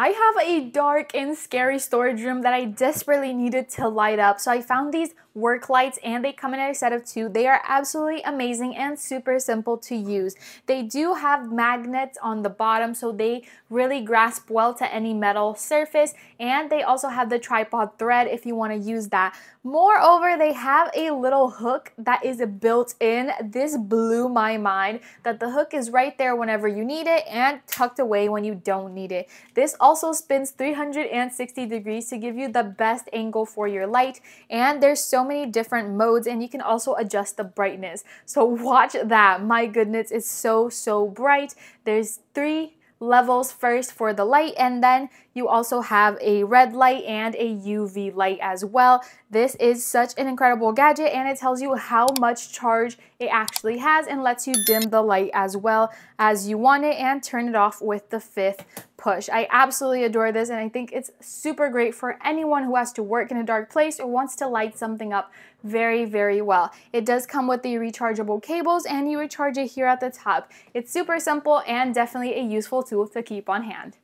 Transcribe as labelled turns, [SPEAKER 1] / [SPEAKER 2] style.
[SPEAKER 1] I have a dark and scary storage room that I desperately needed to light up. So I found these work lights and they come in a set of two. They are absolutely amazing and super simple to use. They do have magnets on the bottom so they really grasp well to any metal surface and they also have the tripod thread if you want to use that. Moreover, they have a little hook that is built in. This blew my mind that the hook is right there whenever you need it and tucked away when you don't need it. This spins 360 degrees to give you the best angle for your light and there's so many different modes and you can also adjust the brightness. So watch that. My goodness, it's so, so bright. There's three levels first for the light and then you also have a red light and a UV light as well. This is such an incredible gadget and it tells you how much charge it actually has and lets you dim the light as well as you want it and turn it off with the fifth push. I absolutely adore this and I think it's super great for anyone who has to work in a dark place or wants to light something up very, very well. It does come with the rechargeable cables and you recharge it here at the top. It's super simple and definitely a useful tool to keep on hand.